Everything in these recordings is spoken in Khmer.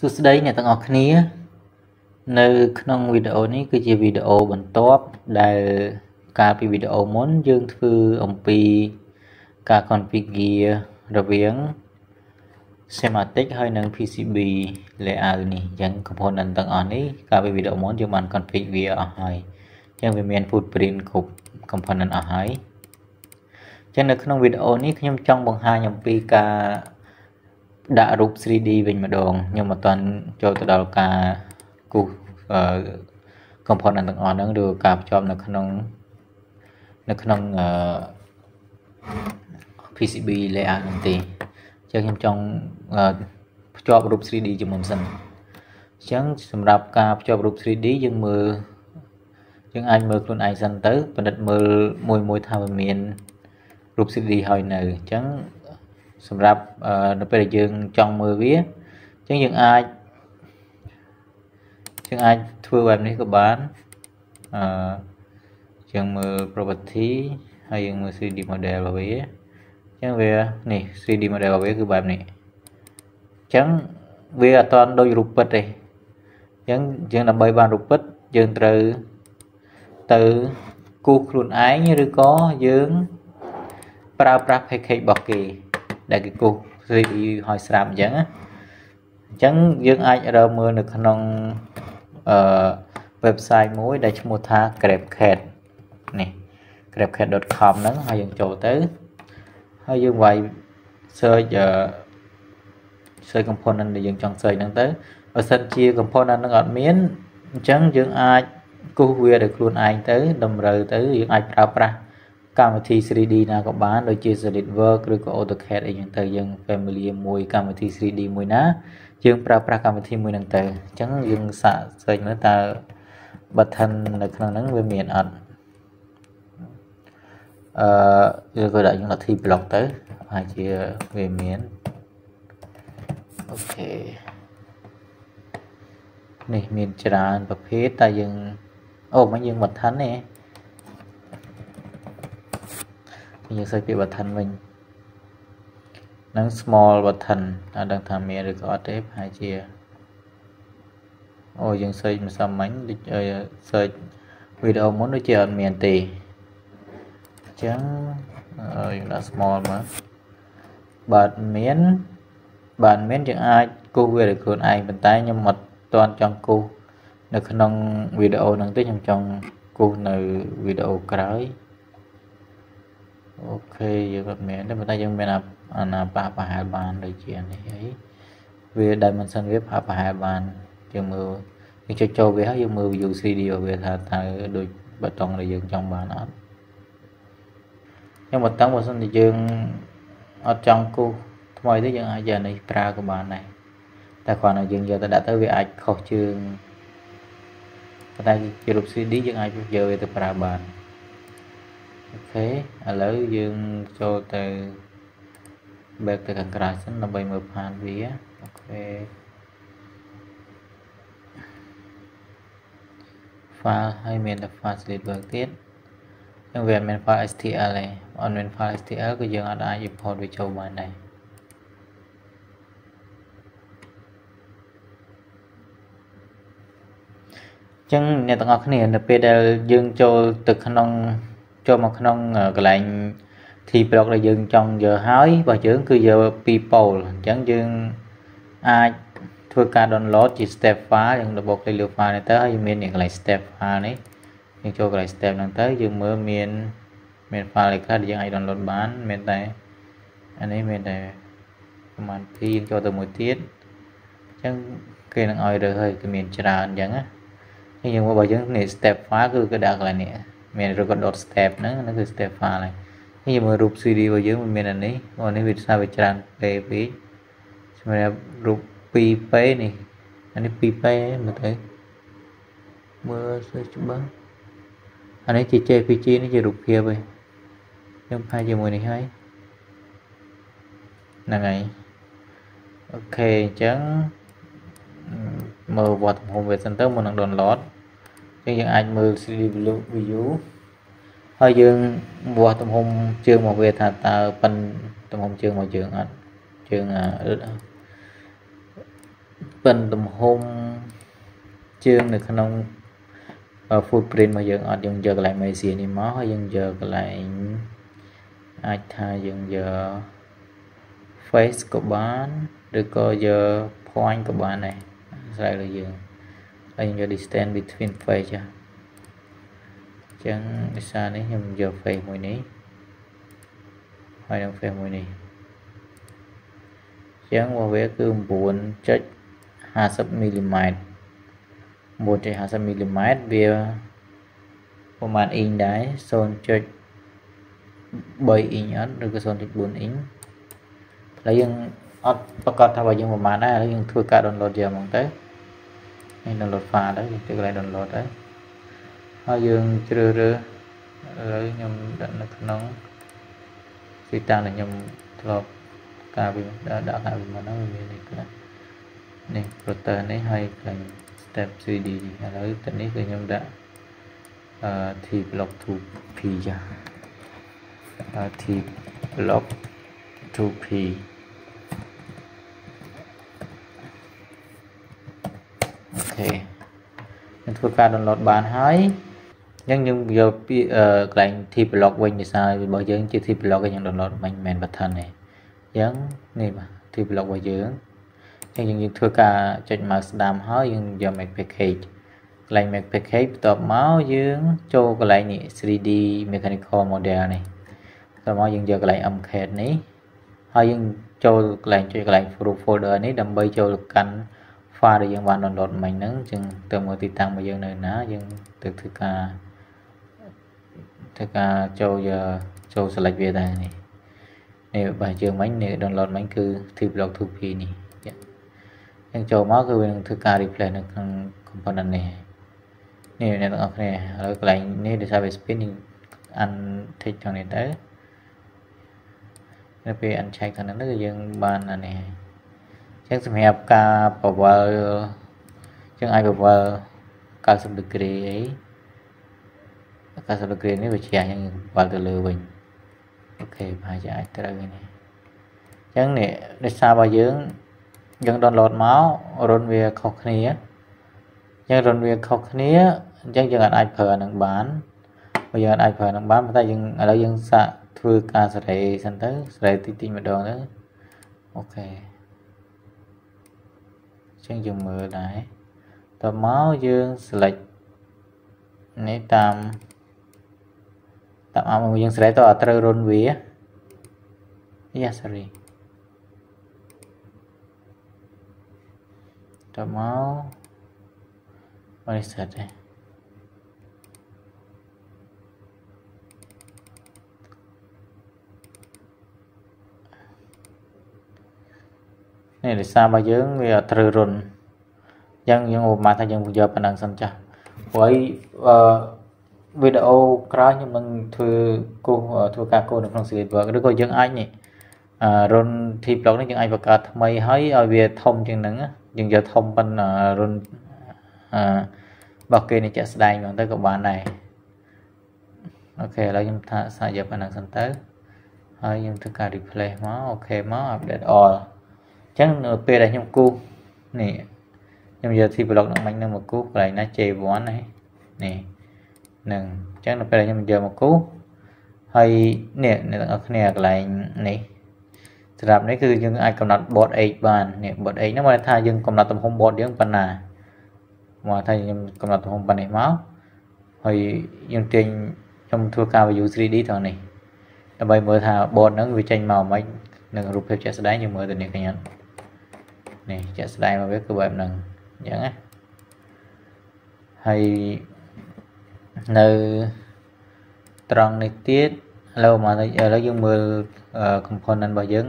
សួស្តីអ្នកទាំងអស់គ្នា នៅ ក្នុងវីដេអូនេះគឺជាវីដេអូបន្ទាប់ដែលកាលពីវីដេអូមុនយើងធ្វើអំពីការ configure រវាង schematic ហើយនិង PCB layout នេះអញ្ចឹង component ទាំងអស់នេះកាលពីវីដេអូមុនយើងបាន configure អស់ហើយអញ្ចឹងវាមាន footprint គ្រប់ component អស់ហើយអញ្ចឹងនៅក្នុងវីដេអូនេះខ្ញុំចង់បង្ហាញអំពីការ ដាក់រូប 3D វិញម្ដងខ្ញុំអត់ទាន់ចូលទៅដល់ការគូស component ទាំងអស់ហ្នឹងឬការភ្ជាប់នៅក្នុងនៅក្នុង PCB layout ហ្នឹងទេអញ្ចឹងខ្ញុំចង់ភ្ជាប់រូប 3D ជាមុនសិនអញ្ចឹងសម្រាប់ការភ្ជាប់រូប 3D យើងមើលយើងអាចមើលខ្លួនឯងសិនទៅពិនិត្យមើលមួយមួយថាវាមានរូប 3D ហើយនៅអញ្ចឹង សម្រាប់នៅពេលដែលយើងចង់មើលវាអញ្ចឹងយើងអាចយើងអាចធ្វើបែបនេះក៏បានអឺយើងមើល property ហើយយើងមើល 3D model របស់វាអញ្ចឹងវានេះ 3D model របស់វាគឺបែបនេះអញ្ចឹងវាអត់តាន់ដូចរូបពិតទេអញ្ចឹងយើងដើម្បីបានរូបពិតយើងត្រូវទៅគូសខ្លួនឯងឬក៏យើងប្រើប្រាស់ package របស់គេ ដែលគេគូស 3D ឲ្យស្រាប់អញ្ចឹងណាអញ្ចឹងយើងអាចរើមើលនៅក្នុងអឺ website មួយដែលឈ្មោះថា GrabCAD នេះ grabcat.com ហ្នឹងហើយយើងចូលទៅហើយយើងវាយ search search component ដែលយើងចង់ search ហ្នឹងទៅបើសិនជា component ហ្នឹងអត់មានអញ្ចឹងយើងអាចគូសវាដោយខ្លួនឯងទៅតម្រូវទៅយើងអាចប្រើប្រាស់ កម្មវិធី 3D ណាក៏បានដូចជា SolidWorks ឬក៏ AutoCAD អីចឹងទៅយើង familiar មួយកម្មវិធី 3D មួយណាយើងប្រើប្រាស់កម្មវិធីមួយហ្នឹងទៅអញ្ចឹងយើងសាក search មើលតើ button នៅក្នុងហ្នឹងវាមានអត់អឺយើងក៏ដាក់យើងដាក់ T block ទៅហើយជាវាមានអូខេនេះមានច្រើនប្រភេទតែយើងអូមិនយើង button ទេ យើងសេចពី button វិញនឹង small button តែដឹងថាមានឬក៏អត់ទេប្រហែលជាអូយើង search មិនសមមិញដូច search វីដេអូមុនដូចជាអត់មានទេអញ្ចឹងយើងដាក់ small មកបាទមានបាទមានយើងអាចគូសវាដោយខ្លួនឯងប៉ុន្តែខ្ញុំអត់ទាន់ចង់គូសនៅក្នុងវីដេអូហ្នឹងទេខ្ញុំចង់គូសនៅវីដេអូក្រោយ អូខេយើងអត់មានទេប៉ុន្តែយើងមានអាណាប៉ះប្រហែលបានដូចជានេះអីវា dimension វាផាប្រហែលបានយើងមើលយើងចុចចូលវាហើយយើងមើល view 3D របស់វាថាតើដូចប៊ូតុងដែលយើងចង់បានអត់ខ្ញុំបន្តបើសិនជាយើងអត់ចង់គូសថ្មីទេយើងអាចយកនេះប្រើក៏បានដែរតែគ្រាន់តែយើងយកទៅដាក់ទៅវាអាចខុសជើងប៉ុន្តែជារូប 3D យើងអាចយកវាទៅប្រើបាន OK ឥឡូវយើងចូលទៅ back ទៅខាងក្រៅសិនដើម្បីមើលផានវា OK file ហើយមានតែ file SolidWorks ទៀតយើងវាអត់មាន file STL ទេអត់មាន file STL គឺយើងអាច import វាចូលបានដែរចឹងអ្នកទាំងអស់គ្នានៅពេលដែលយើងចូលទៅក្នុង ចូលមកក្នុងកន្លែង T block ដែលយើងចង់យកហើយរបស់យើងគឺយកពី pole អញ្ចឹងយើងអាចធ្វើការ download ជា step file យើងរបបទៅលើ file នេះទៅហើយមានកន្លែង step file នេះយើងចូលកន្លែង step ហ្នឹងទៅយើងមើលមានមាន file ឯខ្លះដែលយើងអាច download បានមានតែអានេះមានតែ command P យើងចូលទៅមួយទៀតអញ្ចឹងគេនឹងឲ្យរើសហើយគឺមានច្រើនអញ្ចឹងណាយើងមើលបើយើងនេះ step file គឺគេដាក់កន្លែងនេះ មាន record dot step ហ្នឹងហ្នឹងគឺ step file ហើយនេះយើងមើលរូប CD របស់យើងមានអានេះអូនេះវាថាវាច្រើនពេកពេកសម្រាប់រូប 2P នេះអានេះ 2P មើលទៅមើលសើច្បាស់អានេះជា JPG នេះជារូបភាពឯងខ្ញុំផាយជាមួយនេះហើយហ្នឹងហើយអូខេអញ្ចឹងមើលវត្តទំហំវាសិនទៅមុននឹង download អញ្ចឹងយើងអាចមើល 3D view ហើយយើងវាស់ទំហំជើងមកវាថាតើប៉ិនទំហំជើងមកជើងអត់ជើងប៉ប៉ិនទំហំជើងនៅក្នុង footprint របស់យើងអត់យើងយកកន្លែង measure នេះមកហើយយើងយកកន្លែងអាចថាយើងយក face ក៏បានឬក៏យក point ក៏បានដែរស្រ័យលើយើង ហើយយើងយក distance between face ចាអញ្ចឹងភាសានេះខ្ញុំយក face មួយនេះហើយនឹង face មួយនេះអញ្ចឹងរបស់វាគឺ9.50មីលីម៉ែត្រ9.50មីលីម៉ែត្រវាប្រហែលអ៊ីងដែរ0.3អ៊ីងអត់ឬក៏0.4អ៊ីងហើយយើងអត់ប្រកាសថាបើយើងប្រហែលដែរហើយយើងធ្វើការ download យកហ្មងទៅ នេះ download file ទៅយើងទៅកន្លែង download ទៅហើយយើងជ្រើសរើសឥឡូវខ្ញុំដាក់នៅក្នុងទីតាំងដែលខ្ញុំធ្លាប់ការវាដាក់ការវាមកហ្នឹងវាមាននេះខ្លះនេះ plotter នេះហើយកន្លែង step cd ឥឡូវទៅនេះគឺខ្ញុំដាក់អឺ t block 2p ចាអឺ t block 2p អូខេខ្ញុំធ្វើការ download បានហើយអញ្ចឹងយើងយកពីកន្លែង T block វិញដោយសាររបស់យើងជា T block ឯងយើង download មិនមែន button ទេអញ្ចឹងនេះបាទ T block របស់យើងអញ្ចឹងយើងធ្វើការចុច mouse ស្ដាំហើយយើងយក make package កន្លែង make package បន្ទាប់មកយើងចូលកន្លែងនេះ 3D mechanical model នេះបន្ទាប់មកយើងយកកន្លែង mcat នេះហើយយើងចូលកន្លែងចុចកន្លែង folder នេះដើម្បីចូលកាន់ file ដែលយើងបាន download មិញហ្នឹងអញ្ចឹងទៅមើលទីតាំងរបស់យើងនៅណាយើងទៅធ្វើការធ្វើការចូលយកចូល select វាដែរនេះនេះបើយើងមិញនេះ download មិញគឺ T block 2p នេះយើងចូលមកគឺវានឹងធ្វើការ replace នៅក្នុង component នេះនេះអ្នកទាំងអស់គ្នាឥឡូវកន្លែងនេះដោយសារវា spin យើង untick ខាងនេះទៅនៅពេល uncheck ខាងហ្នឹងគឺយើងបានអានេះអញ្ចឹងសម្រាប់ការប្រវល់យើងអាចប្រវល់90 degree អី90 degree នេះវាជ្រះយើងប្រវល់ទៅលើវិញអូខេប្រហែលជាអាចត្រូវនេះអញ្ចឹងនេះដោយសាររបស់យើងយើង download មករុនវាខុសគ្នាអញ្ចឹងរុនវាខុសគ្នាអញ្ចឹងយើងអាចប្រើនឹងបានបើយើងអាចប្រើនឹងបានប៉ុន្តែយើងឥឡូវយើងសាកធ្វើការសេរីសិនទៅសេរីតិចតិចម្ដងទៅអូខេអញ្ចឹងយើងមើលដែរតមកយើង select នេះតាមតាមអាមកយើង select ទៅឲ្យត្រូវរុនវា Yes sorry តមកបរិស័ទ នេះនេះរិសារបស់យើងវាត្រូវរុនអញ្ចឹងយើងឧបមាថាយើងយកប៉ុណ្ណឹងសិនចាស់ព្រោះអីអឺវីដេអូក្រោយខ្ញុំនឹងធ្វើគូសធ្វើការគូសនៅក្នុង SolidWorks ឬក៏យើងអាចនេះអឺរុន T block នេះយើងអាចបង្កើតថ្មីហើយឲ្យវាធំជាងហ្នឹងយើងយកធំប៉ុណ្ណារុនអឺរបស់គេនេះចាក់ស្ដែងមកទៅក៏បានដែរអូខេឥឡូវខ្ញុំថាសាកយកប៉ុណ្ណឹងសិនទៅហើយខ្ញុំធ្វើការ replace មកអូខេមក update all អញ្ចឹងនៅពេលដែលខ្ញុំគូសនេះខ្ញុំយក T block នឹងមិញនឹងមកគូសកន្លែងណា J1 នេះនេះនឹងអញ្ចឹងនៅពេលដែលខ្ញុំយកមកគូសហើយនេះអ្នកទាំងអស់គ្នាកន្លែងនេះសម្រាប់នេះគឺយើងអាចកំណត់ board H បាននេះ board H ហ្នឹងមកថាយើងកំណត់ទំហំ board យើងប៉ុណ្ណាមកថាខ្ញុំកំណត់ទំហំប៉ុណ្នេះមកហើយយើងទាញខ្ញុំធ្វើការ view 3D ត្រង់នេះដើម្បីមើលថា board ហ្នឹងវាចេញមកមិននឹងរូបភាពជាក់ស្ដែងយើងមើលទៅនេះកញ្ញា នេះជាក់ស្ដែងមកវាគឺបែបហ្នឹងអញ្ចឹងណាហើយនៅត្រង់នេះទៀតឥឡូវមកឥឡូវយើងមើល component របស់យើង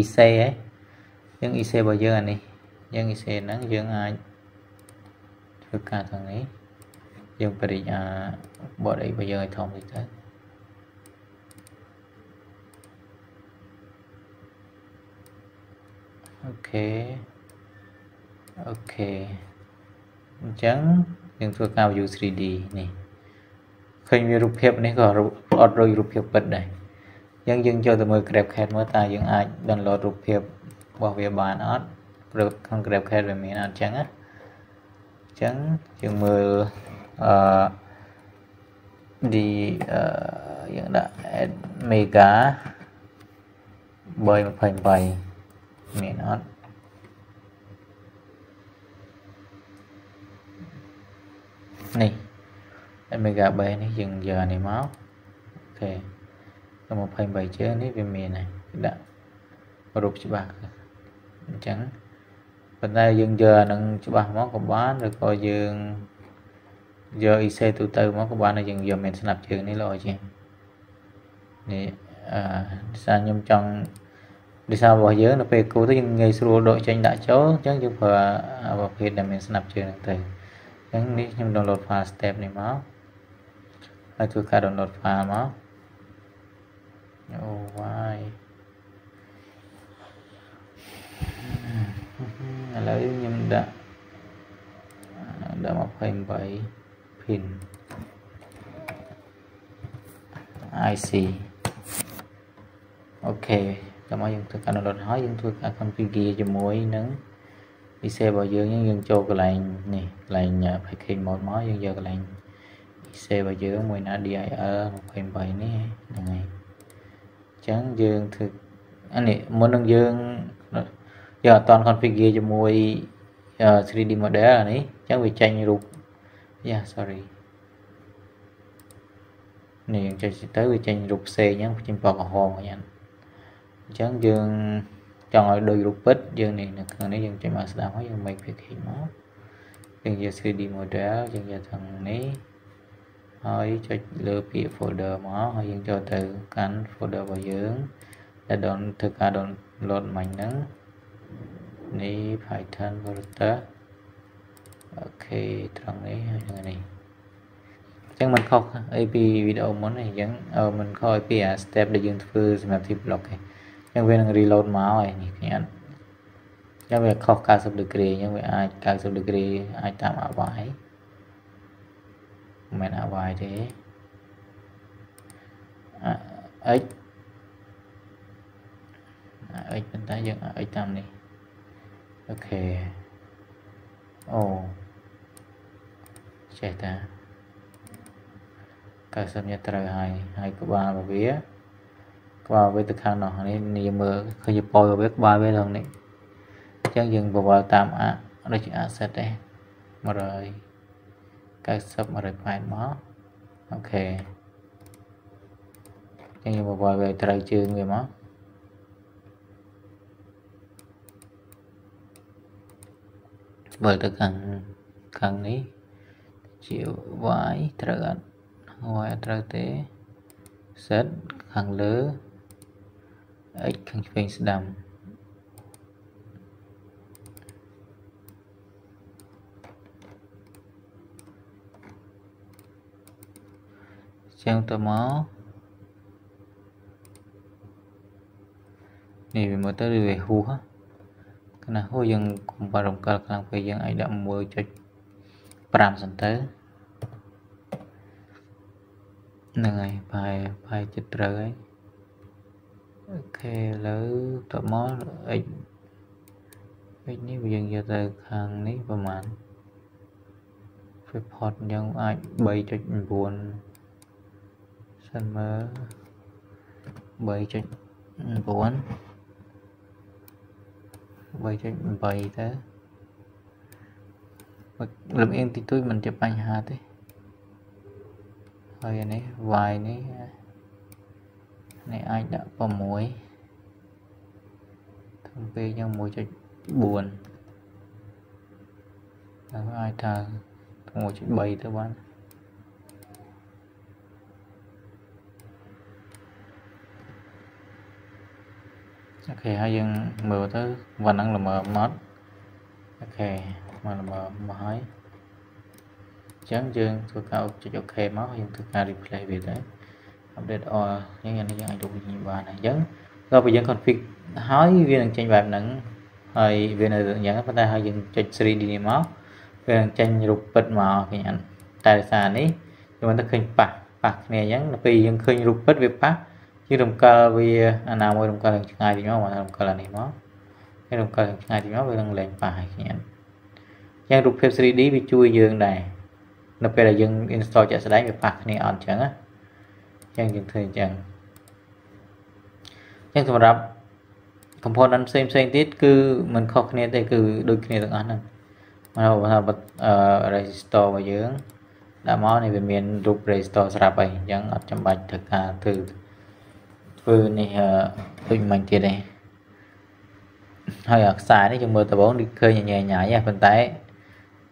EC ហ៎យើង EC របស់យើងអានេះយើង EC ហ្នឹងយើងអាចធ្វើការខាងនេះយើងបរិយាបតអីរបស់យើងឲ្យធំតិចទៅអូខេ អូខេអញ្ចឹងយើងធ្វើការ view 3D នេះឃើញមានរូបភាពនេះក៏អត់រួចរូបភាពពិតដែរអញ្ចឹងយើងចូលទៅមើល GrabCAD មើលតើយើងអាច download រូបភាពរបស់វាបានអត់ក្នុង GraphCAD វាមានអត់ចឹងណាអញ្ចឹងយើងមើលអឺ di អឺយើងដាក់ add mega 328មានអត់ នេះ mega 3នេះយើងយកអានេះមកអូខេដល់28ជើងនេះវាមានហើយដាក់រូបច្បាស់អញ្ចឹងប៉ុន្តែយើងយកអានឹងច្បាស់មកក៏បានឬក៏យើងយក IC ទូទៅមកក៏បានតែយើងយកមានស្នាប់ជើងនេះល្អជាងនេះអឺសារខ្ញុំចង់ឌីសារបស់យើងនៅពេលគូទៅយើងងាយស្រួលដកចេញដាក់ចូលអញ្ចឹងយើងប្រើប្រភេទដែលមានស្នាប់ជើងហ្នឹងទៅ អញ្ចឹងនេះខ្ញុំ download file step នេះមកហើយធ្វើការ download file មកអូវ៉ាយឥឡូវខ្ញុំដាក់ដាក់28 pin IC អូខេតើមកយើងធ្វើការ download ហើយយើងធ្វើការ configure ជាមួយនឹង PC របស់យើងយើងចូលកន្លែងនេះកន្លែង package mode មកយើងយកកន្លែង PC របស់យើងមួយណា DIL 28នេះហ្នឹងហើយអញ្ចឹងយើងធ្វើអានេះមុននឹងយើងយើងអត់តន់ configure ជាមួយ 3D model អានេះអញ្ចឹងវាចេញរូប yeah sorry នេះយើងចុចទៅវាចេញរូបផ្សេងអញ្ចឹងចេញពណ៌ក្រហមអញ្ចឹងអញ្ចឹងយើង ចង់ឲ្យដូចរូបពិតយើងនេះនៅក្នុងនេះយើងចេញមកស្ដាប់ហើយយើង make package មកយើងយក 3D model យើងយកខាងនេះហើយចុចលើពាក្យ folder មកហើយយើងចូលទៅកាន់ folder របស់យើងដែល down ធ្វើការ download មិញហ្នឹងនេះ Python router អូខេត្រង់នេះហើយហ្នឹងនេះអញ្ចឹងมันខុសអីពីវីដេអូមុនអញ្ចឹងមិនខុសអីពីអា step ដែលយើងធ្វើសម្រាប់ទី blog ទេ អញ្ចឹងវានឹង reload មកហើយនេះខ្ញុំអត់អញ្ចឹងវាខុស90 degree អញ្ចឹងវាអាច90 degree អាចតាមអាវាយមិនមែនអាវាយទេអិចអិចប៉ុន្តែយើងអិចតាមនេះអូខេអូចេះតា90ញ៉ាត្រូវហើយហើយក្បាលរបស់វា ក្បាលវាទៅខាងនោះនេះនេះមើលឃើញប៉យរបស់វាក្បាលវាថងនេះអញ្ចឹងយើងបវល់តាមអាដូចជា asset ទេ100 90 180មកអូខេអញ្ចឹងយើងបវល់វាត្រូវជើងវាមកបើទៅខាងខាងនេះជា y ត្រូវអត់ y អត់ត្រូវទេ z ខាងលើ x ខាងឆ្វេងស្ដាំចឹងទៅមកនេះវាមើលទៅវាហួសហ៎គណៈហូយើងកុំបារំកិលខ្លាំងពេកយើងអាចដាក់1.5សិនទៅហ្នឹងហើយបាយបាយចិត្តត្រូវហើយ អូខេឥឡូវតមក x x នេះយើងយកទៅខាងនេះប្រហែល report យើងអាច3.9សិនមើល3.9 3.8ទៅលំអៀងតិចតួចមិនជាបញ្ហាទេហើយនេះ y នេះ នេះអាចដាក់6ធំពេកយ៉ាង1.4ហើយអាចថា1.3ទៅបាន OK ហើយយើងមើលទៅវ៉ាន់ហ្នឹងល្មមមក OK មកល្មមមកហើយអញ្ចឹងយើងធ្វើការចុច OK មកយើងធ្វើការ replace វាទៅ update all អញ្ចឹងនេះយើងអាចរូបវិញបានអញ្ចឹងដល់ពេលយើង config ហើយវានឹងចេញបែបហ្នឹងហើយវានៅអញ្ចឹងប៉ុន្តែហើយយើងចុច 3D នេះមកវានឹងចេញរូបពិតមកឃើញអត់តែសារនេះយើងមិនទៅឃើញប៉ះប៉ះគ្នាអញ្ចឹងដល់ពេលយើងឃើញរូបពិតវាប៉ះយើងរំកិលវាអាណាមួយរំកិលឆ្ងាយវិញមកមករំកិលអានេះមកហើយរំកើឆ្ងាយតិចមកវានឹងលែងប៉ះឲ្យខ្ញុំយ៉ាងរូបភាព 3D វាជួយយើងដែរនៅពេលដែលយើង install ជាក់ស្ដែងវាប៉ះគ្នាអត់អញ្ចឹងណាអញ្ចឹងយើងធ្វើអញ្ចឹងអញ្ចឹងសម្រាប់ component ផ្សេងផ្សេងទៀតគឺมันខុសគ្នាទេគឺដូចគ្នាទាំងអស់ហ្នឹងមកថាអឺ resistor របស់យើងដាក់មកនេះវាមានរូប resistor ស្រាប់អីអញ្ចឹងអត់ចាំបាច់ធ្វើការធ្វើធ្វើនេះដូចមិញទៀតទេហើយអាខ្សែនេះយើងមើលដំបូងដូចឃើញញ៉ៃញ៉ៃប៉ុន្តែ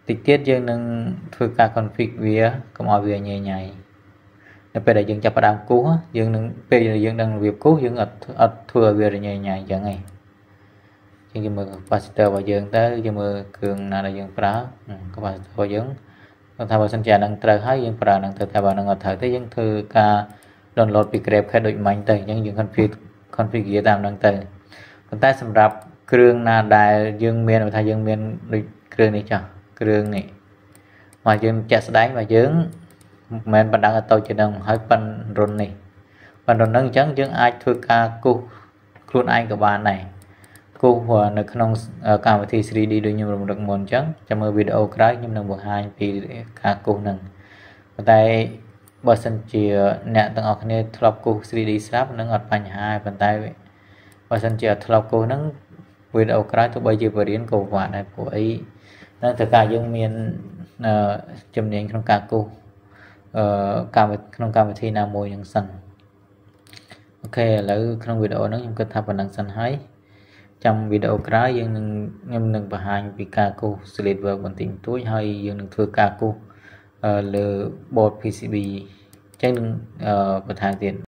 តិចទៀតយើងនឹងធ្វើការ config វាកុំឲ្យវាញ៉ៃញ៉ៃ នៅពេលដែលយើងចាប់ផ្ដើមគូសយើងនឹងពេលយើងដឹងរបៀបគូសយើងអត់អត់ធ្វើឲ្យវារញ៉ៃញ៉ៃអញ្ចឹងឯងជាងយើងមើល capacitor របស់យើងទៅយើងមើលគ្រឿងណាដែលយើងប្រើ capacitor របស់យើងគាត់ថាបើសិនជាអានឹងត្រូវហើយយើងប្រើនឹងទៅតែបើនឹងអត់ត្រូវទេយើងធ្វើការ download ពី GraphCAD ដូចមាញ់ទៅអញ្ចឹងយើង configure configure តាមនឹងទៅប៉ុន្តែសម្រាប់គ្រឿងណាដែលយើងមានថាយើងមានដូចគ្រឿងនេះចាស់គ្រឿងនេះមកយើងចាក់ស្ដែងមកយើង មិនមែនបណ្ដឹងឲ្យតូចជាងនឹងហើយប៉ិនរុននេះប៉ិនរុនហ្នឹងអញ្ចឹងយើងអាចធ្វើការគូសខ្លួនឯងក៏បានដែរគូសនៅក្នុងកម្មវិធី 3D ដូចខ្ញុំរំលឹកមុនអញ្ចឹងចាំមើលវីដេអូក្រោយខ្ញុំនឹងបង្ហាញពីការគូសហ្នឹងប៉ុន្តែបើសិនជាអ្នកទាំងអស់គ្នាធ្លាប់គូស 3D ស្រាប់នឹងអត់បញ្ហាប៉ុន្តែបើសិនជាអត់ធ្លាប់គូសហ្នឹងវីដេអូក្រោយទោះបីជាបរិញ្ញាក៏វត្តដែរព្រោះអីនៅតែការយើងមានជំនាញក្នុងការគូស អឺកម្មក្នុងកម្មវិធីណាមួយនឹងសិនអូខេឥឡូវក្នុងវីដេអូហ្នឹងខ្ញុំគិតថាប៉ុណ្ណឹងសិនហើយចាំវីដេអូក្រោយយើងនឹងខ្ញុំនឹងបង្ហាញពីការគូស SolidWorks បន្តិចបន្តួចហើយយើងនឹងធ្វើការគូសលើ board PCB អញ្ចឹងនឹងបន្ថែមទៀត